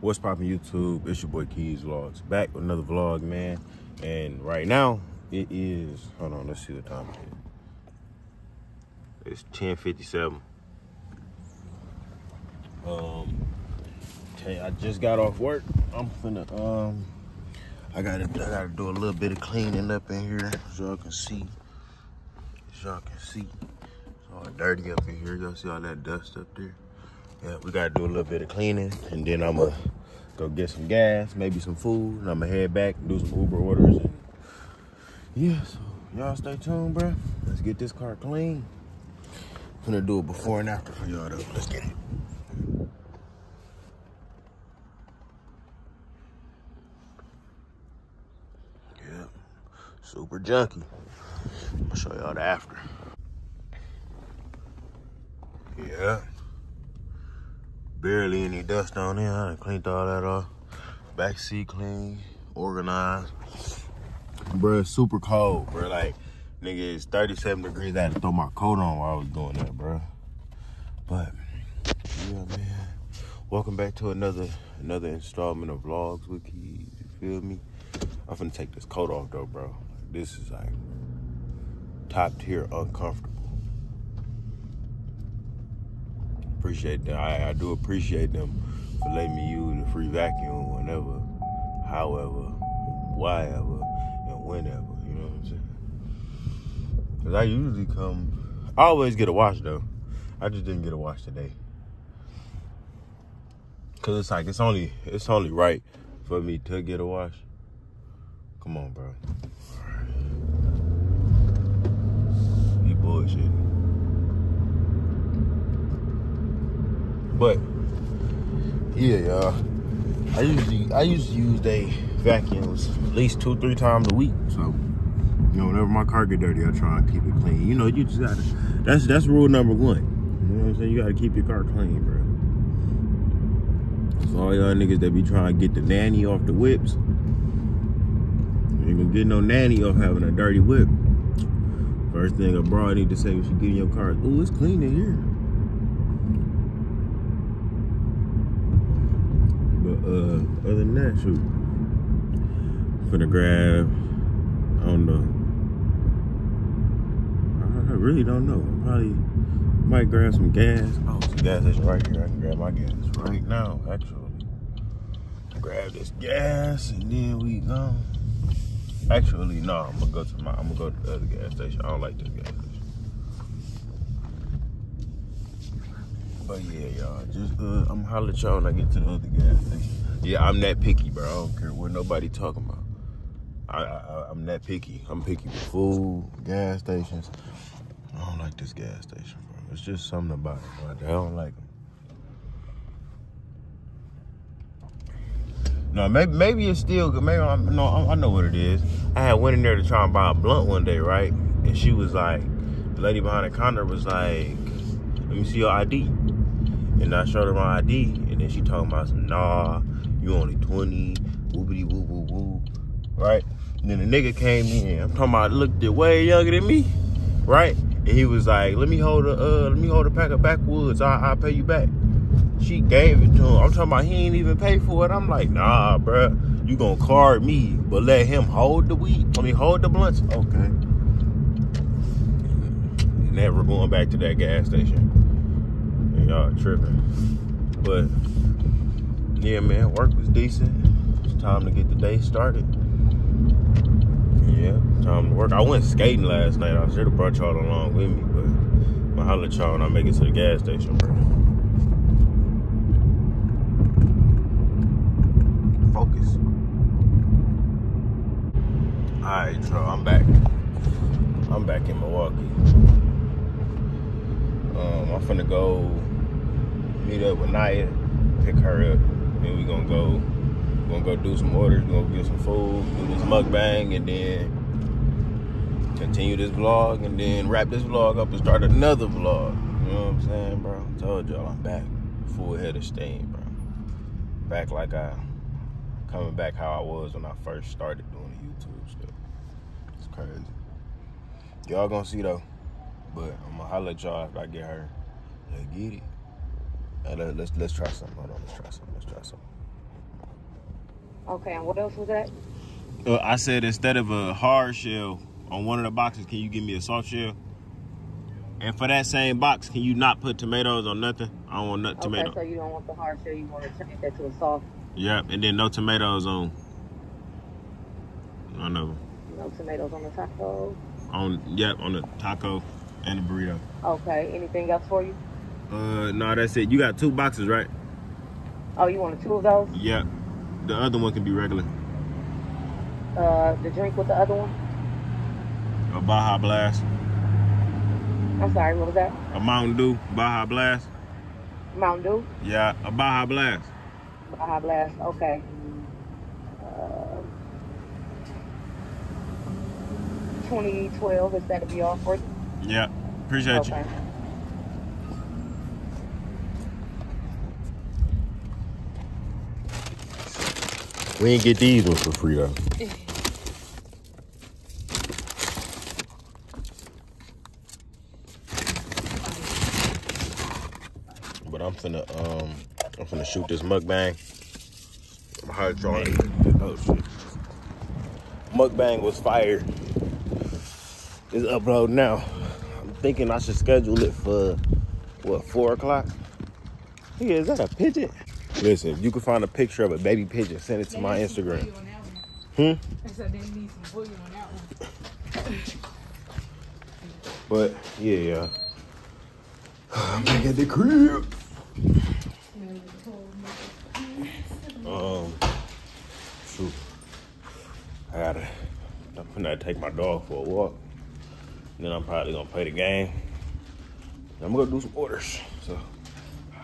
What's poppin' YouTube? It's your boy Keys Vlogs. Back with another vlog, man. And right now, it is, hold on, let's see the time it is. It's 10.57. Um, I just got off work. I'm finna, um, I gotta, I gotta do a little bit of cleaning up in here so y'all can see. So y'all can see. It's all dirty up in here. Y'all see all that dust up there? Yeah, we gotta do a little bit of cleaning and then I'm gonna go get some gas, maybe some food, and I'm gonna head back and do some Uber orders. And yeah, so y'all stay tuned, bro. Let's get this car clean. I'm gonna do it before and after for y'all though. Let's get it. Yeah, super junky. I'll show y'all the after. Yeah. Barely any dust on there. I cleaned all that off. Back seat clean, organized. It's super cold, bro. Like, nigga, it's 37 degrees. I had to throw my coat on while I was doing that, bro. But, yeah, man. Welcome back to another another installment of vlogs with Keys. You feel me? I'm finna take this coat off, though, bro. This is like top tier uncomfortable. Appreciate them. I, I, do appreciate them for letting me use the free vacuum whenever, however, wherever, and whenever. You know what I'm saying? Cause I usually come. I always get a wash though. I just didn't get a wash today. Cause it's like it's only it's only right for me to get a wash. Come on, bro. Be bullshitting. But yeah, y'all. I usually I used to use they vacuums at least two, three times a week. So, you know, whenever my car get dirty, I try and keep it clean. You know, you just gotta that's that's rule number one. You know what I'm saying? You gotta keep your car clean, bro. So all y'all niggas that be trying to get the nanny off the whips. You ain't gonna get no nanny off having a dirty whip. First thing a broad need to say when she get in your car, oh, it's clean in here. Uh, other than that, shoot. Finna grab, I don't know. I really don't know. I probably might grab some gas. Oh, some gas station right here. I can grab my gas right now, actually. Grab this gas and then we go. Actually, no, I'm gonna go to my, I'm gonna go to the other gas station. I don't like this gas station. But yeah, y'all, just uh, I'm holler at y'all when I get to the other gas station. Yeah, I'm that picky, bro. I don't care what nobody talking about. I, I am that picky. I'm picky with food, gas stations. I don't like this gas station, bro. It's just something about it, bro. I don't like them. No, maybe maybe it's still good. Maybe I'm no, I know what it is. I had went in there to try and buy a blunt one day, right? And she was like, the lady behind the counter was like, "Let me see your ID." And I showed her my ID, and then she talking about nah, you only 20, whoopity whoop whoop whoop, right? And then the nigga came in. I'm talking about looked way younger than me, right? And he was like, let me hold a uh, let me hold a pack of backwoods. I I'll pay you back. She gave it to him. I'm talking about he ain't even pay for it. I'm like, nah, bro, you gonna card me, but let him hold the weed. Let me hold the blunts. Okay. Never going back to that gas station y'all tripping. But yeah, man, work was decent. It's time to get the day started. Yeah, time to work. I went skating last night. I should have brought y'all along with me, but I'm gonna holler at y'all when I make it to the gas station, bro. Focus. Alright, Tro, I'm back. I'm back in Milwaukee. Um, I'm finna go meet up with Naya, pick her up. Then we gonna go, gonna go do some orders. Gonna get some food, do this mukbang, and then continue this vlog, and then wrap this vlog up and start another vlog. You know what I'm saying, bro? I told y'all I'm back, full head of steam, bro. Back like I, coming back how I was when I first started doing the YouTube stuff. It's crazy. Y'all gonna see though, but I'm gonna holler at y'all if I get her. Let's get it. Uh, let's let's try something. Hold on, let's try something. Let's try something. Okay, and what else was that? Uh, I said instead of a hard shell on one of the boxes, can you give me a soft shell? And for that same box, can you not put tomatoes on nothing? I don't want nut Okay, tomato. so you don't want the hard shell, you want to change that to a soft, Yep, and then no tomatoes on. I know. no tomatoes on the taco. On yep, on the taco and the burrito. Okay, anything else for you? Uh, no, that's it. You got two boxes, right? Oh, you wanted two of those? Yeah. The other one can be regular. Uh, the drink with the other one? A Baja Blast. I'm sorry, what was that? A Mountain Dew Baja Blast. Mountain Dew? Yeah, a Baja Blast. Baja Blast, okay. Uh, 2012, is that to be all for you? Yeah. Appreciate Okay. you. We ain't get these ones for free though. but I'm finna um I'm finna shoot this mukbang. I'm. Oh shit. Mukbang was fired. It's upload now. I'm thinking I should schedule it for what four o'clock? Yeah, is that a pigeon? Listen, if you can find a picture of a baby pigeon, send it to my Instagram. Hmm? They need some on that one. But yeah, yeah. I'm back at the crib. Um, shoot. I gotta. I'm gonna take my dog for a walk. Then I'm probably gonna play the game. I'm gonna do some orders. So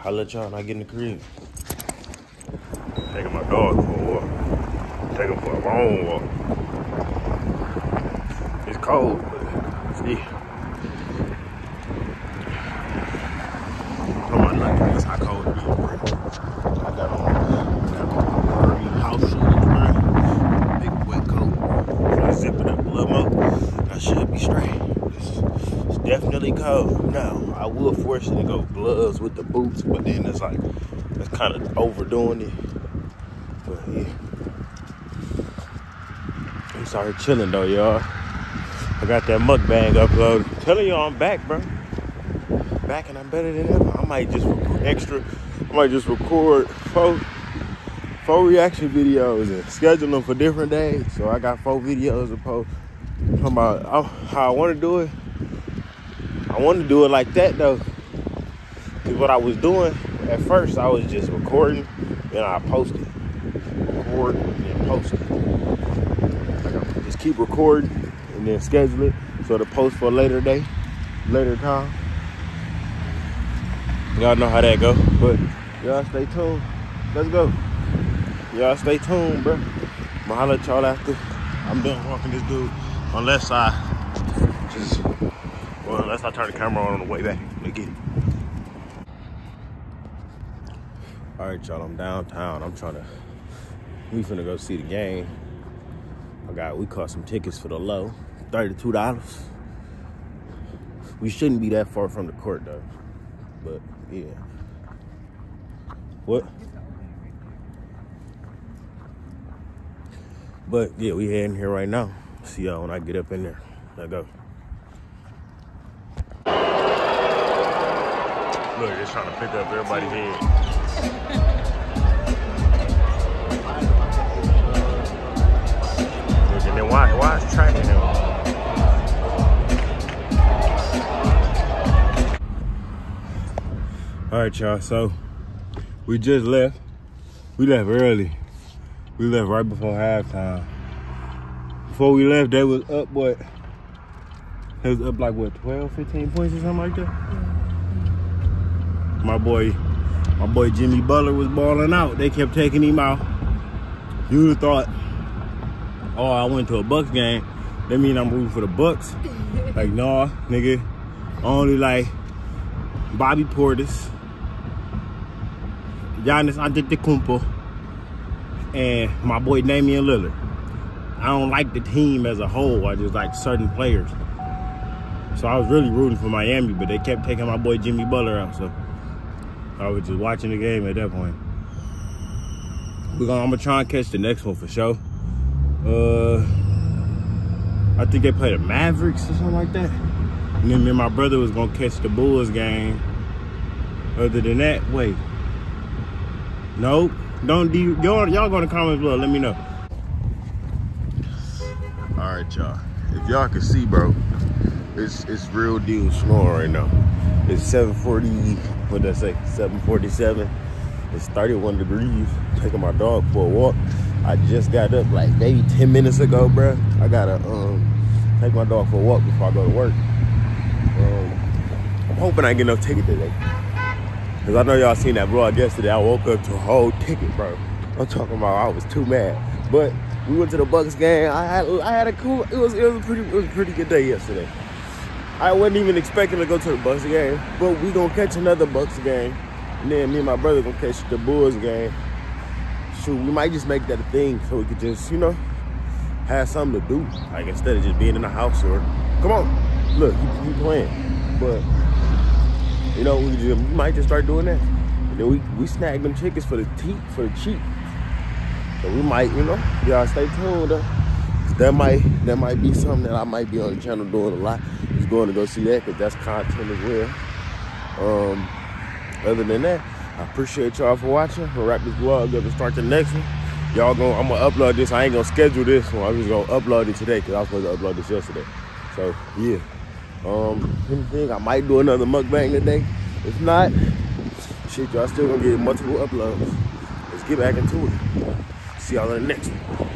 I'll let y'all I get in the crib. Taking my dog for a walk. Take him for a long walk. It's cold, but still. Come on, like that's how cold it is. I got on, got on green house shoes, bro. Big wet coat. I zip it up a little more, I should be straight. It's, definitely cold. Now, I will force you to go gloves with the boots, but then it's like, it's kind of overdoing it. But yeah. I'm sorry, chilling though, y'all. I got that mukbang uploaded. telling y'all I'm back, bro back and I'm better than ever. I might just record extra. I might just record four, four reaction videos and schedule them for different days. So I got four videos to post. Talking about how I want to do it. I want to do it like that though. Cause what I was doing at first, I was just recording and I posted, record and post it. Just keep recording and then schedule it so to post for a later day, later time. Y'all know how that go. But y'all stay tuned. Let's go. Y'all stay tuned, bro. I'ma at y'all after I'm done walking this dude. Unless I just well, unless I turn the camera on on the way back. Again. All right, y'all. I'm downtown. I'm trying to. We finna go see the game. I got. We caught some tickets for the low, thirty-two dollars. We shouldn't be that far from the court though. But yeah. What? But yeah, we heading here right now. See y'all when I get up in there. Let go. Look, it's trying to pick up everybody's head. Look, and then why why is tracking him? All right, y'all. So we just left. We left early. We left right before halftime. Before we left, they was up what? They was up like what, 12, 15 points or something like that. Mm-hmm. My boy, my boy Jimmy Butler was balling out. They kept taking him out. You thought, oh, I went to a Bucks game. That mean I'm rooting for the Bucks. like, nah, nigga. Only like Bobby Portis, Giannis Antetokounmpo, and my boy Damian Lillard. I don't like the team as a whole. I just like certain players. So I was really rooting for Miami, but they kept taking my boy Jimmy Butler out. So I was just watching the game at that point. we're gonna I'm gonna try and catch the next one for sure. Uh I think they play the Mavericks or something like that. And then me and my brother was gonna catch the Bulls game. Other than that, wait. Nope. Don't do y'all y'all go in the comments below, let me know. Alright y'all. If y'all can see bro, it's it's real deal snowing right now. It's 740, what did I say? 747. It's 31 degrees. Taking my dog for a walk. I just got up like maybe 10 minutes ago, bro. I gotta um take my dog for a walk before I go to work. Um, I'm hoping I get enough ticket today. Cause I know y'all seen that vlog yesterday. I woke up to a whole ticket, bro. I'm talking about I was too mad. But we went to the Bucks game. I had I had a cool. It was it was a pretty it was a pretty good day yesterday. I wasn't even expecting to go to the Bucks game, but we gonna catch another Bucks game, and then me and my brother gonna catch the Bulls game. Shoot, we might just make that a thing so we could just you know have something to do, like instead of just being in the house or come on, look, you, you playing, but you know we, just, we might just start doing that. And then we we snag them chickens for the teat for the cheap. So we might, you know, y'all stay tuned. Though. That might that might be something that I might be on the channel doing a lot. Going to go see that because that's content as well. Um, other than that, I appreciate y'all for watching. Gonna wrap this vlog up and start the next one. Y'all gonna I'm gonna upload this. I ain't gonna schedule this one. I'm just gonna upload it today because I was supposed to upload this yesterday. So yeah. Um, anything I might do another mukbang today. If not, shit, y'all still gonna get multiple uploads. Let's get back into it. See y'all in the next one.